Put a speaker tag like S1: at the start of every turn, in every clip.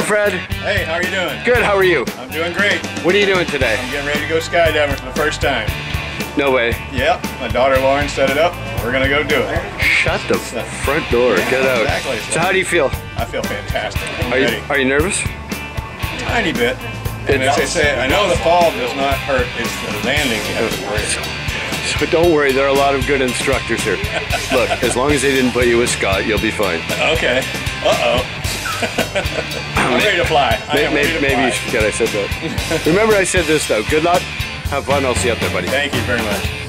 S1: Fred.
S2: Hey, how are you doing?
S1: Good, how are you?
S2: I'm doing great.
S1: What are you doing today?
S2: I'm getting ready to go skydiving for the first time.
S1: No way.
S2: Yep, my daughter Lauren set it up. We're gonna go do it.
S1: Shut the front door.
S2: Yeah,
S1: Get out.
S2: exactly.
S1: So how do you feel?
S2: I feel fantastic. I'm
S1: Are you,
S2: ready.
S1: are you nervous?
S2: Tiny bit. And as they say, I know the fall does not hurt. It's the landing you have to worry about.
S1: So don't worry, there are a lot of good instructors here. Look, as long as they didn't put you with Scott, you'll be fine.
S2: Okay. Uh-oh. I'm ready to fly. I am
S1: Maybe,
S2: to
S1: maybe you should get I said that. Remember I said this though. Good luck. Have fun. I'll see you up there, buddy.
S2: Thank you very much.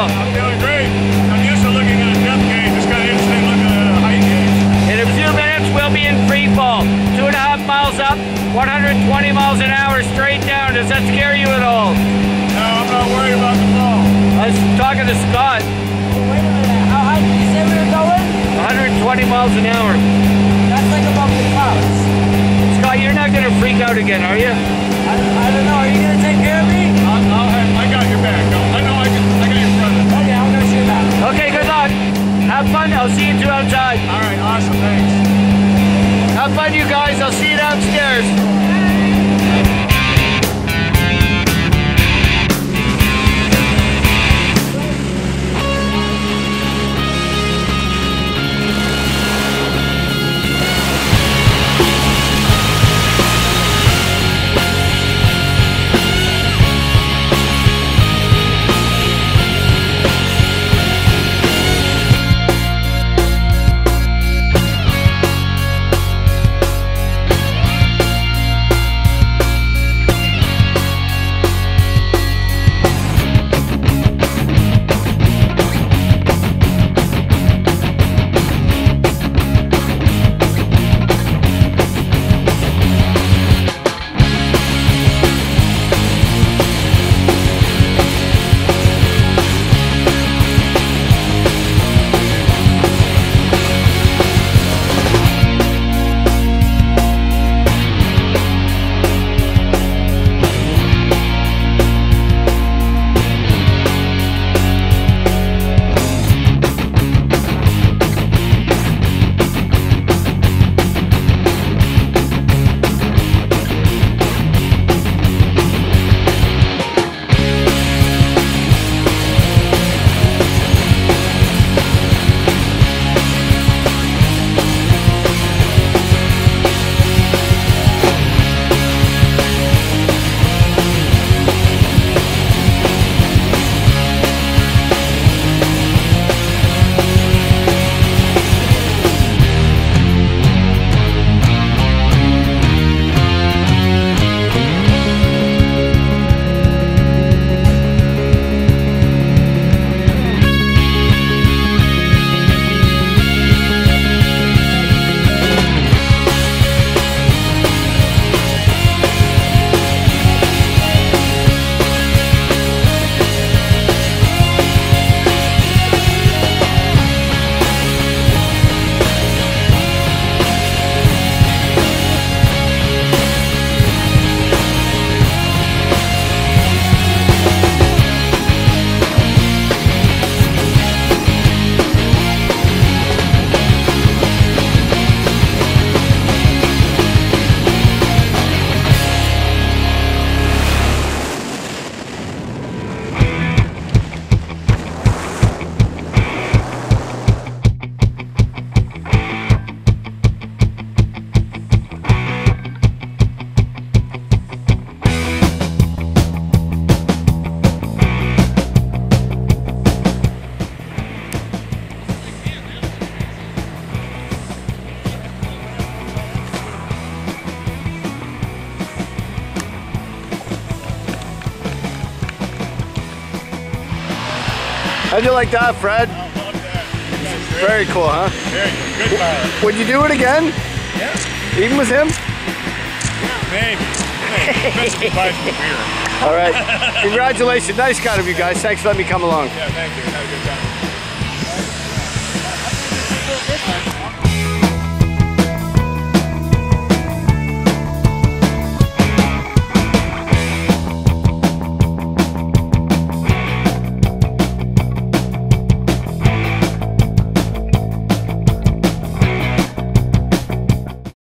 S3: You feel?
S2: I'm feeling great. I'm used to looking at a depth gauge. It's kind of interesting looking at a height gauge.
S3: In a few minutes, we'll be in free fall. Two and a half miles up, 120 miles an hour straight down. Does that scare you at all?
S2: No, I'm not worried about the fall.
S3: I was talking to Scott.
S4: Wait a minute, how high did you say we were going?
S3: 120 miles an hour.
S4: That's like above the clouds.
S3: Scott, you're not going to freak out again, are you?
S4: I, I don't know, are you gonna take care of me?
S2: I'll, I'll,
S3: I'll see you two outside.
S2: All right, awesome. Thanks.
S3: Have fun, you guys. I'll see you downstairs.
S1: How'd you like that, Fred?
S2: Love that.
S1: Very cool, huh?
S2: Very good. Good pilot.
S1: Would you do it again?
S2: Yeah.
S1: Even with him?
S2: Maybe. Maybe. Depends if he buys.
S1: All right. Congratulations. Nice guy of you guys. Thanks for letting me come along.
S2: Yeah, thank you. Have a good time.